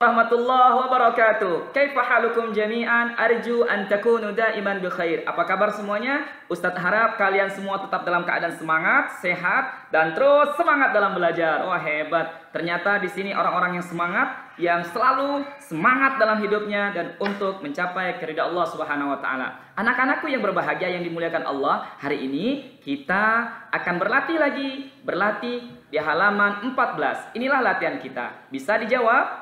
warahmatullahi wabarakatuh. Kaifa halukum jami'an? Arju an takunu daiman bi khair. Apa kabar semuanya? Ustadz harap kalian semua tetap dalam keadaan semangat, sehat dan terus semangat dalam belajar. Wah, hebat. Ternyata di sini orang-orang yang semangat yang selalu semangat dalam hidupnya dan untuk mencapai keridhaan Allah Subhanahu wa taala. Anak-anakku yang berbahagia yang dimuliakan Allah, hari ini kita akan berlatih lagi, berlatih di halaman 14. Inilah latihan kita. Bisa dijawab?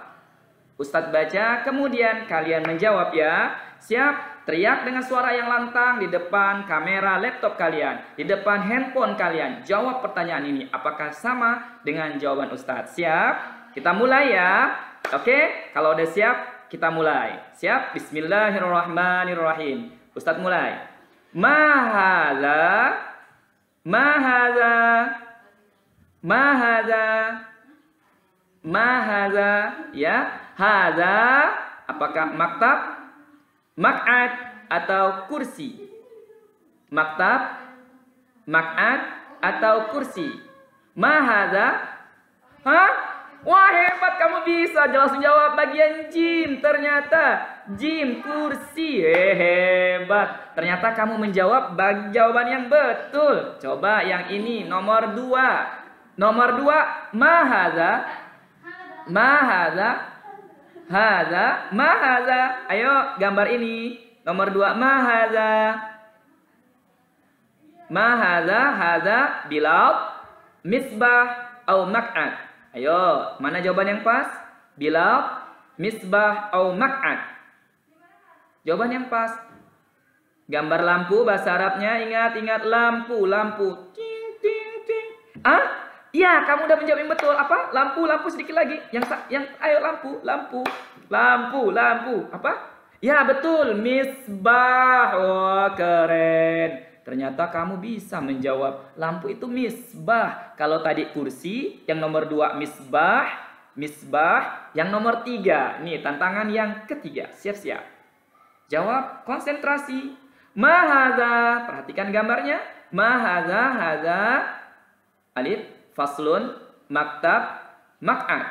Ustadz baca, kemudian kalian menjawab ya. Siap? Teriak dengan suara yang lantang di depan kamera laptop kalian, di depan handphone kalian. Jawab pertanyaan ini. Apakah sama dengan jawaban Ustadz? Siap? Kita mulai ya. Oke, kalau udah siap, kita mulai. Siap? Bismillahirrahmanirrahim. Ustadz mulai. Mahala Mahala Mahala Mahala ya Hada apakah maktab, mak'ad atau kursi? Maktab, mak'ad atau kursi? Mahada? Hah? Wah hebat kamu bisa langsung jawab bagian jim ternyata jim kursi hebat ternyata kamu menjawab bagi jawaban yang betul coba yang ini nomor dua nomor dua mahada mahada Haza, ma haza. Ayo gambar ini. Nomor dua, ma haza. Ma haza, haza, bilal, misbah, au mak'ad. Ayo, mana jawaban yang pas? Bilal, misbah, au mak'ad. Jawaban yang pas. Gambar lampu bahasa Arabnya ingat ingat lampu lampu. Ting ting ting. Ah? Iya, kamu udah menjawab yang betul. Apa? Lampu, lampu sedikit lagi. Yang yang ayo lampu, lampu. Lampu, lampu. Apa? Ya, betul. Misbah. Wah, keren. Ternyata kamu bisa menjawab lampu itu misbah. Kalau tadi kursi, yang nomor dua misbah, misbah. Yang nomor tiga, nih tantangan yang ketiga. Siap-siap. Jawab konsentrasi. Mahaza. Perhatikan gambarnya. Mahaza, haza. Alif, faslun maktab mak'ad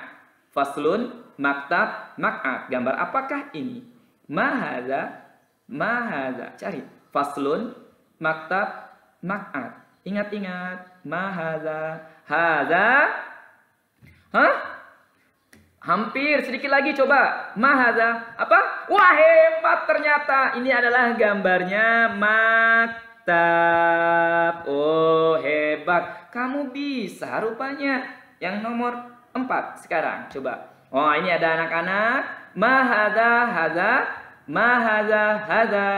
faslun maktab mak'ad gambar apakah ini? Mahada mahada cari. Faslun maktab mak'ad ingat-ingat. Mahada hada hah? Hampir sedikit lagi coba. Mahada apa? Wah hebat ternyata ini adalah gambarnya maktab oh hebat kamu bisa rupanya. Yang nomor empat sekarang. Coba. Oh ini ada anak-anak. Mahada hada. Mahada hada.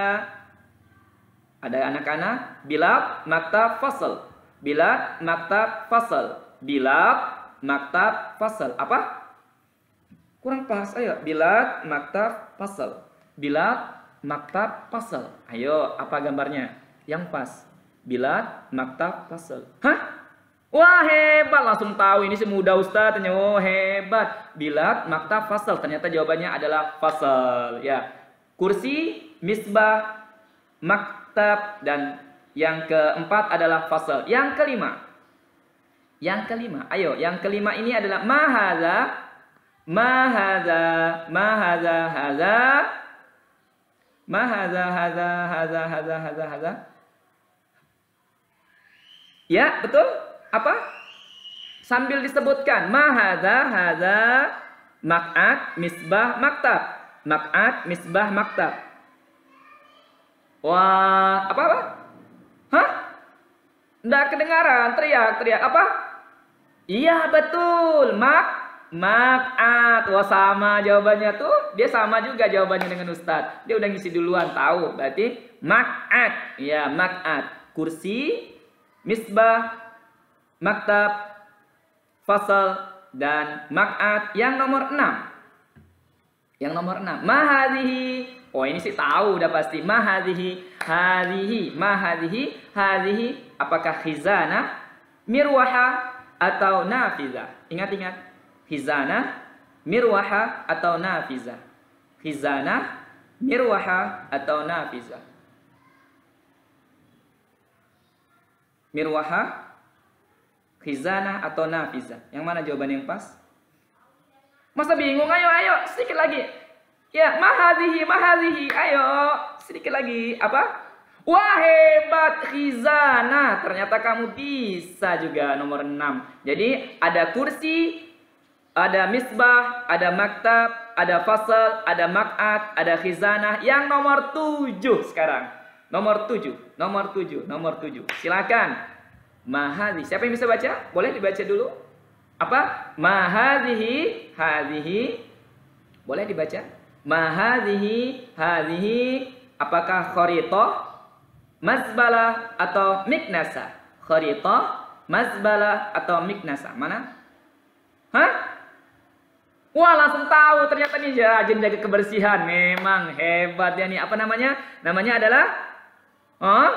Ada anak-anak. Bilal maktab fasal. Bilal maktab fasal. Bilal maktab fasal. Apa? Kurang pas. Ayo. Bilal maktab fasal. Bilal maktab fasal. Ayo, apa gambarnya? Yang pas. Bilal maktab fasal. Hah? Wah hebat. Langsung tahu ini semudah Ustaz tanya. Oh hebat. Bilat maktab fasal ternyata jawabannya adalah fasal ya. Kursi misbah maktab dan yang keempat adalah fasal. Yang kelima. Yang kelima. Ayo yang kelima ini adalah mahaza mahaza mahaza haza mahaza haza haza haza haza haza ya betul apa? Sambil disebutkan mahadha hadza mak'at misbah maktab. Mak'at misbah maktab. Wah, apa apa? Hah? Nggak kedengaran, teriak-teriak apa? Iya betul, mak mak'at. Wah sama jawabannya tuh, dia sama juga jawabannya dengan Ustadz. Dia udah ngisi duluan, tahu. Berarti mak'at. Ya, mak'at. Kursi, misbah, maktab, fasal, dan mak'at yang nomor 6. Yang nomor 6. Mahadihi. Oh ini sih tahu udah pasti. Mahadihi. Hadihi. Mahadihi. Hadihi. Apakah khizanah, mirwaha, atau nafizah? Ingat-ingat. Khizanah, mirwaha, atau nafizah. Khizanah, mirwaha, atau nafizah. Mirwaha Khizanah atau nafizah? Yang mana jawaban yang pas? Masa bingung? Ayo, ayo, sedikit lagi. Ya, mahadhihi, mahadhihi. Ayo, sedikit lagi. Apa? Wah hebat Khizana, ternyata kamu bisa juga nomor 6. Jadi ada kursi, ada misbah, ada maktab, ada fasal, ada mak'at, ada khizanah. Yang nomor 7 sekarang. Nomor 7, nomor 7, nomor 7. Silakan. Mahadhi. Siapa yang bisa baca? Boleh dibaca dulu. Apa? Mahadhihi, hadhihi. Boleh dibaca? Mahadhihi, hadhihi. Apakah kharitoh? Mazbalah atau miknasa? Kharitoh, mazbalah atau miknasa? Mana? Hah? Wah langsung tahu ternyata ini rajin jaga kebersihan. Memang hebat ya nih. Apa namanya? Namanya adalah Oh?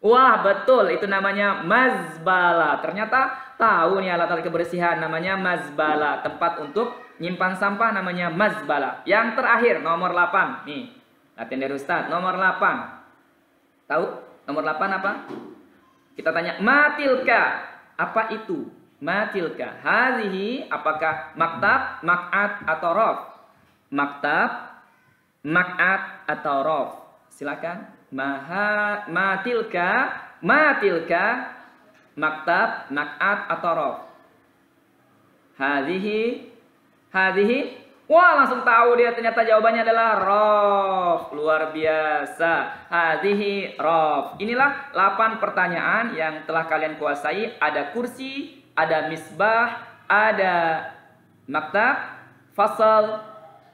Wah betul itu namanya mazbala. Ternyata tahu nih alat-alat kebersihan namanya mazbala. Tempat untuk nyimpan sampah namanya mazbala. Yang terakhir nomor 8. Nih latihan dari Ustaz. Nomor 8. Tahu nomor 8 apa? Kita tanya matilka. Apa itu? Matilka. Hadhihi apakah maktab, mak'at atau rof? Maktab, mak'at atau rof? Silakan. Maha matilka matilka maktab mak'at atau rof. Hadhihi hadhihi Wah langsung tahu dia ternyata jawabannya adalah rof. Luar biasa. Hadhihi rof. Inilah 8 pertanyaan yang telah kalian kuasai. Ada kursi, ada misbah, ada maktab, fasal,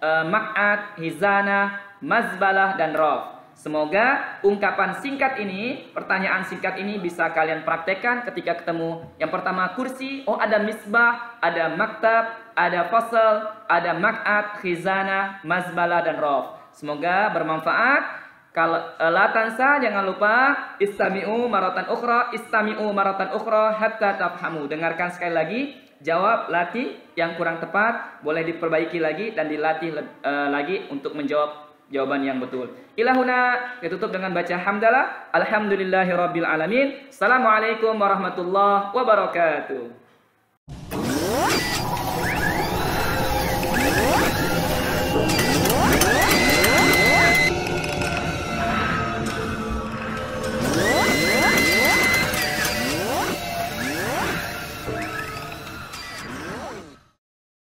uh, mak'at, hizana, mazbalah, dan rof. Semoga ungkapan singkat ini, pertanyaan singkat ini bisa kalian praktekkan ketika ketemu. Yang pertama kursi, oh ada misbah, ada maktab, ada fasal, ada mak'at, khizana, mazbala, dan rof. Semoga bermanfaat. Kalau uh, la tansa jangan lupa istami'u maratan ukhra, istami'u maratan ukhra hatta tafhamu. Dengarkan sekali lagi, jawab latih yang kurang tepat, boleh diperbaiki lagi dan dilatih uh, lagi untuk menjawab jawaban yang betul. Ilahuna ditutup dengan baca hamdalah. Alhamdulillahirabbil alamin. Assalamualaikum warahmatullahi wabarakatuh.